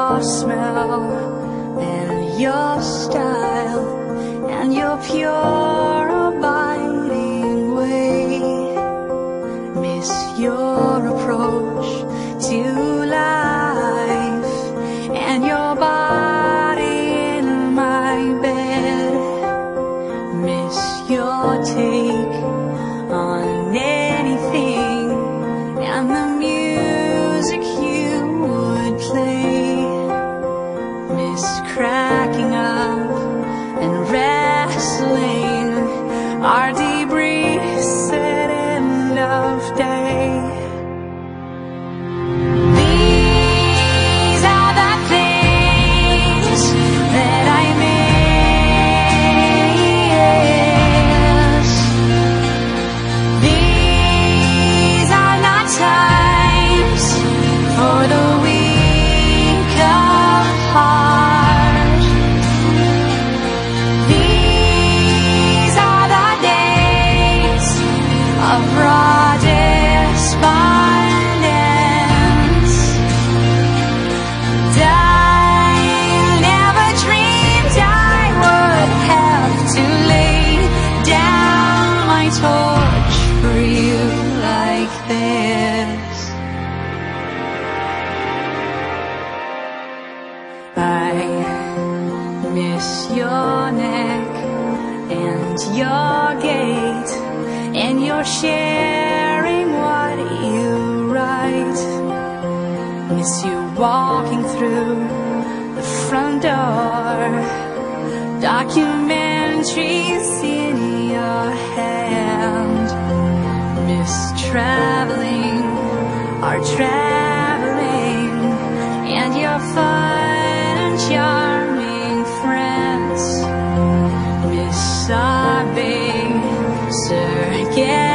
your smell and your style and your pure cracking up. for you like this. I miss your neck and your gait and your sharing what you write. Miss you walking through the front door. Documentary traveling, are traveling, and your fun and charming friends miss our sir circus.